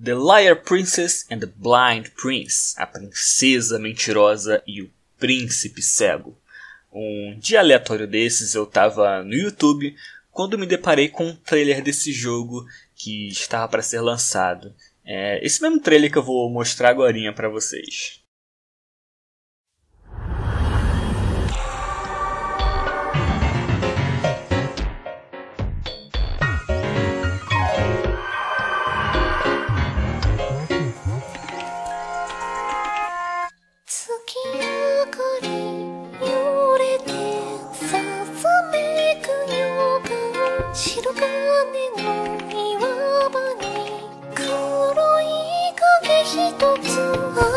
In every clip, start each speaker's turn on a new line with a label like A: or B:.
A: The Liar Princess and the Blind Prince, a princesa mentirosa e o príncipe cego. Um dia aleatório desses eu tava no YouTube quando me deparei com um trailer desse jogo que estava para ser lançado. É esse mesmo trailer que eu vou mostrar agora para vocês. 啊。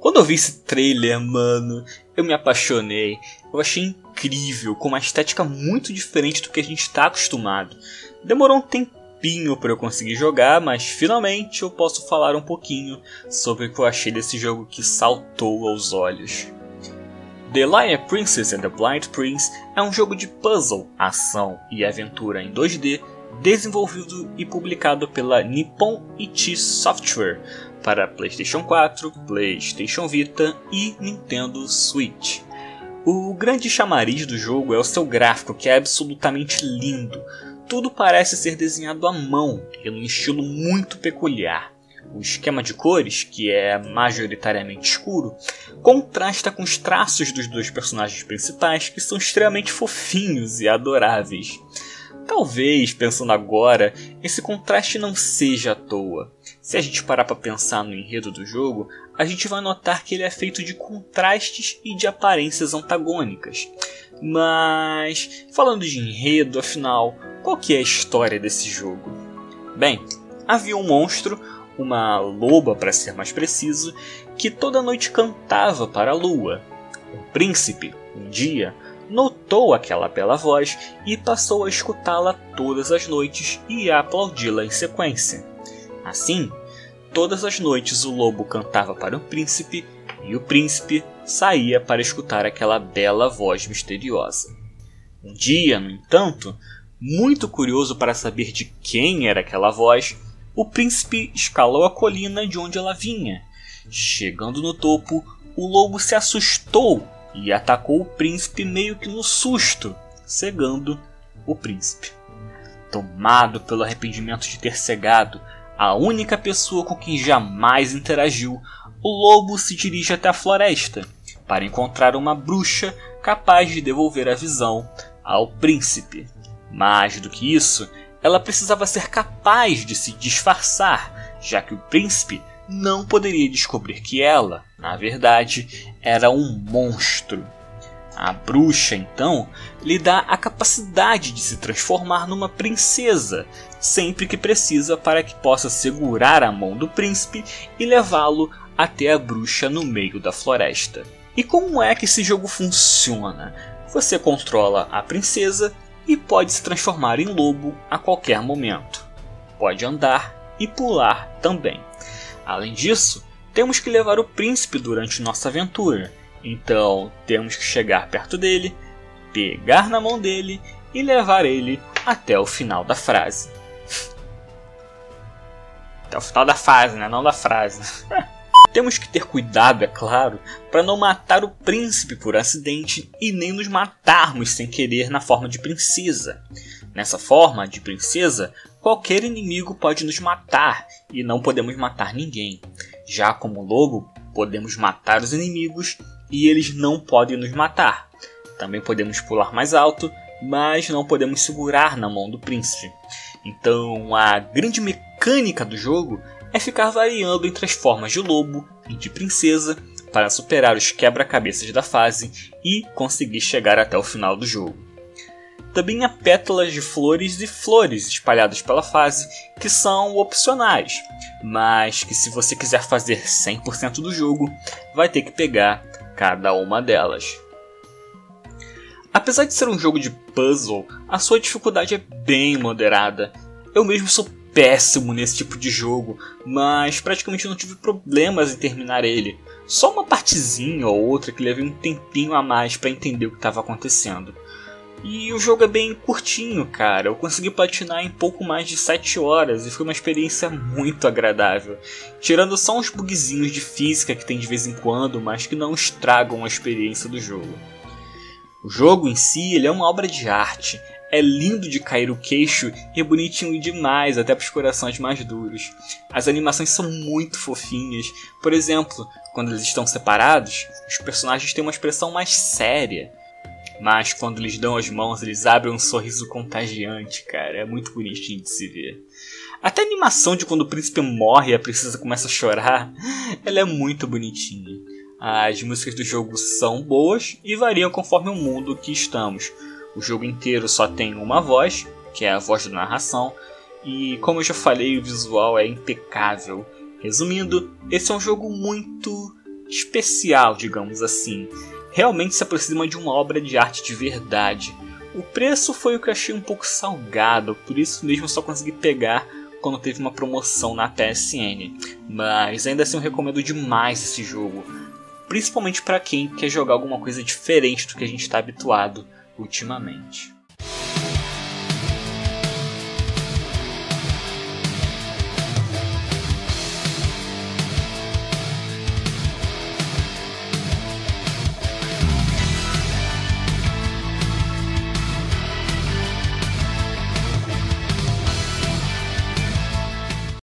A: つ我 vi esse trailer, mano, eu me apaixonei. Eu achei incrível, com uma estética muito diferente do que a gente está acostumado. Demorou um tempinho para eu conseguir jogar, mas finalmente eu posso falar um pouquinho sobre o que eu achei desse jogo que saltou aos olhos. The Lion Princess and the Blind Prince é um jogo de puzzle, ação e aventura em 2D desenvolvido e publicado pela Nippon Ichi Software para PlayStation 4, PlayStation Vita e Nintendo Switch. O grande chamariz do jogo é o seu gráfico, que é absolutamente lindo. Tudo parece ser desenhado à mão e num estilo muito peculiar. O esquema de cores, que é majoritariamente escuro, contrasta com os traços dos dois personagens principais, que são extremamente fofinhos e adoráveis. Talvez, pensando agora, esse contraste não seja à toa. Se a gente parar para pensar no enredo do jogo, a gente vai notar que ele é feito de contrastes e de aparências antagônicas. Mas, falando de enredo, afinal, qual que é a história desse jogo? Bem, havia um monstro, uma loba para ser mais preciso, que toda noite cantava para a lua. Um príncipe, um dia, notou aquela bela voz e passou a escutá-la todas as noites e a aplaudi-la em sequência. Assim, todas as noites o lobo cantava para o príncipe e o príncipe saía para escutar aquela bela voz misteriosa. Um dia, no entanto, muito curioso para saber de quem era aquela voz, o príncipe escalou a colina de onde ela vinha. Chegando no topo, o lobo se assustou e atacou o príncipe meio que no susto, cegando o príncipe. Tomado pelo arrependimento de ter cegado a única pessoa com quem jamais interagiu, o lobo se dirige até a floresta para encontrar uma bruxa capaz de devolver a visão ao príncipe. Mais do que isso, ela precisava ser capaz de se disfarçar, já que o príncipe não poderia descobrir que ela, na verdade, era um monstro. A bruxa, então, lhe dá a capacidade de se transformar numa princesa, sempre que precisa para que possa segurar a mão do príncipe e levá-lo até a bruxa no meio da floresta. E como é que esse jogo funciona? Você controla a princesa e pode se transformar em lobo a qualquer momento. Pode andar e pular também. Além disso, temos que levar o príncipe durante nossa aventura, Então temos que chegar perto dele, pegar na mão dele e levar ele até o final da frase. Até o final da fase, né? Não da frase. Temos que ter cuidado, é claro, para não matar o príncipe por acidente e nem nos matarmos sem querer na forma de princesa. Nessa forma de princesa, qualquer inimigo pode nos matar e não podemos matar ninguém. Já como lobo, podemos matar os inimigos e eles não podem nos matar. Também podemos pular mais alto, mas não podemos segurar na mão do príncipe. Então, a grande mecânica do jogo é ficar variando entre as formas de lobo e de princesa para superar os quebra-cabeças da fase e conseguir chegar até o final do jogo. Também há pétalas de flores e flores espalhadas pela fase que são opcionais, mas que se você quiser fazer 100% do jogo, vai ter que pegar cada uma delas. Apesar de ser um jogo de puzzle, a sua dificuldade é bem moderada. Eu mesmo sou péssimo nesse tipo de jogo, mas praticamente não tive problemas em terminar ele. Só uma partezinha ou outra que levei um tempinho a mais para entender o que estava acontecendo. E o jogo é bem curtinho, cara. Eu consegui platinar em pouco mais de 7 horas e foi uma experiência muito agradável. Tirando só uns bugzinhos de física que tem de vez em quando, mas que não estragam a experiência do jogo. O jogo em si ele é uma obra de arte. É lindo de cair o queixo e é bonitinho demais, até para os corações mais duros. As animações são muito fofinhas. Por exemplo, quando eles estão separados, os personagens têm uma expressão mais séria. Mas quando eles dão as mãos, eles abrem um sorriso contagiante, cara. É muito bonitinho de se ver. Até a animação de quando o príncipe morre e a princesa começa a chorar, ela é muito bonitinha. As músicas do jogo são boas e variam conforme o mundo que estamos. O jogo inteiro só tem uma voz, que é a voz da narração, e como eu já falei, o visual é impecável. Resumindo, esse é um jogo muito especial, digamos assim. Realmente se aproxima de uma obra de arte de verdade. O preço foi o que eu achei um pouco salgado, por isso mesmo só consegui pegar quando teve uma promoção na PSN. Mas ainda assim eu recomendo demais esse jogo, principalmente para quem quer jogar alguma coisa diferente do que a gente está habituado ultimamente.